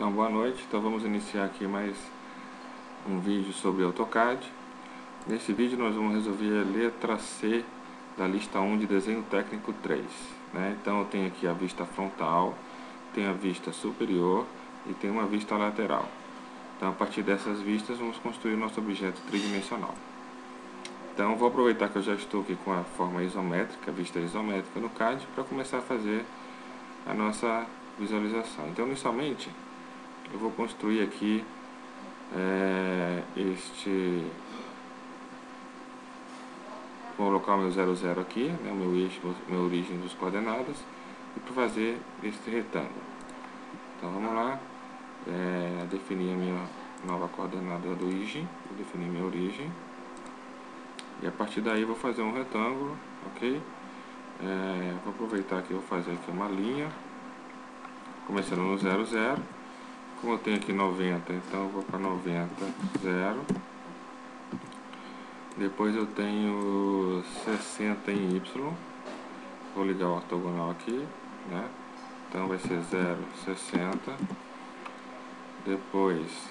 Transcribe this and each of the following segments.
Então, boa noite. Então, vamos iniciar aqui mais um vídeo sobre AutoCAD. Nesse vídeo, nós vamos resolver a letra C da lista 1 de desenho técnico 3. Né? Então, eu tenho aqui a vista frontal, tenho a vista superior e tenho uma vista lateral. Então, a partir dessas vistas, vamos construir nosso objeto tridimensional. Então, vou aproveitar que eu já estou aqui com a forma isométrica, vista isométrica no CAD, para começar a fazer a nossa visualização. Então, inicialmente, eu vou construir aqui é, este vou colocar meu 00 aqui, né, meu eixo, meu origem dos coordenadas e para fazer este retângulo. Então vamos lá, é, definir a minha nova coordenada do origem, vou definir minha origem e a partir daí vou fazer um retângulo, ok? É, vou aproveitar que eu vou fazer aqui uma linha, começando no 00 como eu tenho aqui 90, então eu vou para 90, 0. Depois eu tenho 60 em Y. Vou ligar o ortogonal aqui, né? Então vai ser 0, 60. Depois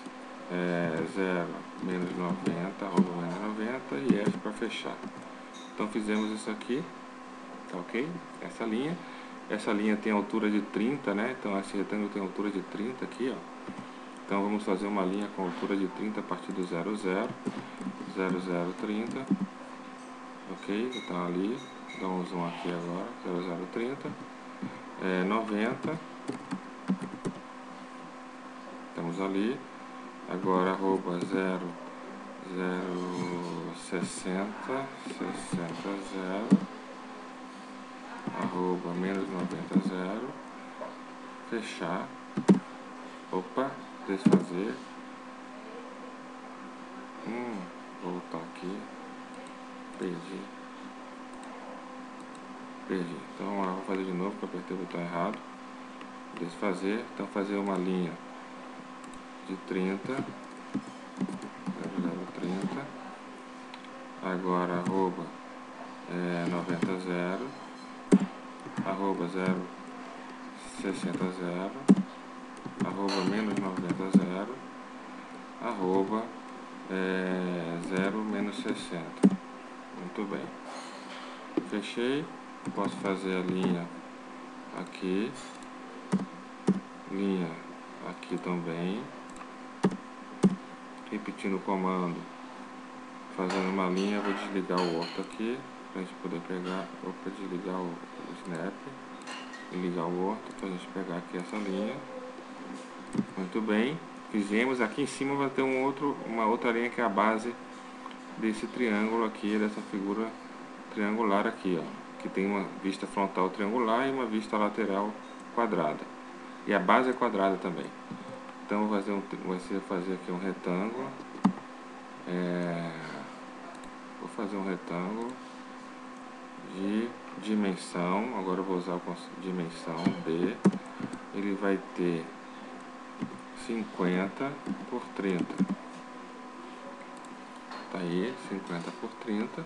é 0, menos 90, arroba menos 90 e F para fechar. Então fizemos isso aqui, tá ok? Essa linha. Essa linha tem altura de 30, né? Então esse retângulo tem altura de 30 aqui, ó. Então vamos fazer uma linha com altura de 30 a partir do 00, 0030, ok? Então ali, dá um zoom aqui agora, 0030, é, 90, estamos ali, agora arroba 0, 060, 60, 0, arroba menos 90, 0, fechar, opa, desfazer. Hum, voltar aqui. Perdi. Perdi. Então lá, vou fazer de novo, eu apertei o botão errado. Desfazer. Então fazer uma linha de 30. 0030. Agora arroba é, 90 0. Arroba 0 60 0 arroba menos 90 zero, arroba é, 0 menos 60. Muito bem. Fechei. Posso fazer a linha aqui, linha aqui também. Repetindo o comando, fazendo uma linha, vou desligar o orto aqui, para a gente poder pegar, ou para desligar o, snap ligar o orto, para a gente pegar aqui essa linha. Muito bem. Fizemos. Aqui em cima vai ter um outro, uma outra linha que é a base desse triângulo aqui, dessa figura triangular aqui, ó. Que tem uma vista frontal triangular e uma vista lateral quadrada. E a base é quadrada também. Então vou fazer, um, vou fazer aqui um retângulo. É, vou fazer um retângulo de dimensão. Agora eu vou usar a dimensão B. Ele vai ter 50 por 30. Tá aí, 50 por 30,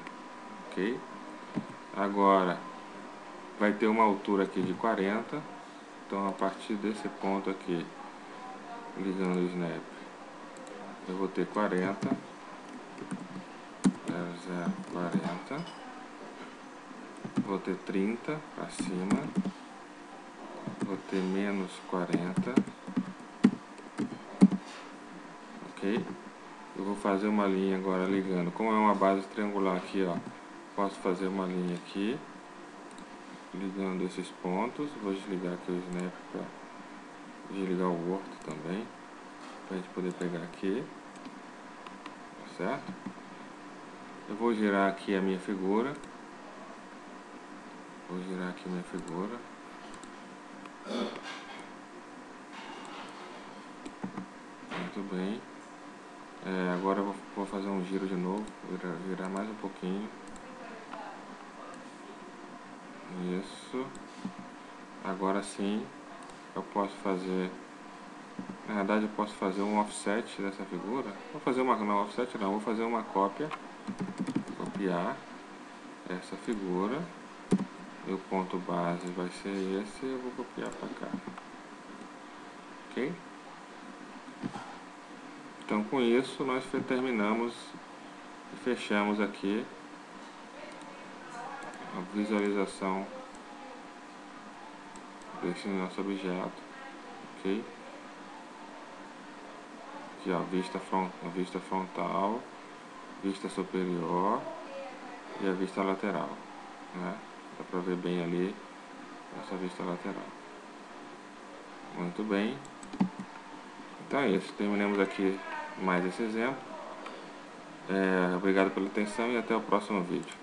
ok? Agora, vai ter uma altura aqui de 40, então a partir desse ponto aqui, ligando o snap, eu vou ter 40, 00, 40, vou ter 30 para cima, vou ter menos 40, Eu vou fazer uma linha agora ligando. Como é uma base triangular aqui, ó, posso fazer uma linha aqui, ligando esses pontos. Vou desligar aqui o snap para desligar o orto também, para a gente poder pegar aqui, tá certo? Eu vou girar aqui a minha figura. Vou girar aqui a minha figura. Muito bem. É, agora eu vou, vou, fazer um giro de novo, virar, virar mais um pouquinho. Isso. Agora sim eu posso fazer. Na verdade eu posso fazer um offset dessa figura. Vou fazer uma não offset não, vou fazer uma cópia. Copiar essa figura. Meu ponto base vai ser esse, eu vou copiar para cá. Ok? Então com isso nós terminamos e fechamos aqui a visualização desse nosso objeto, ok? Aqui ó, vista, front, a vista frontal, vista superior e a vista lateral, né? Dá para ver bem ali essa vista lateral. Muito bem. Então é isso, terminamos aqui mais esse exemplo. É, obrigado pela atenção e até o próximo vídeo.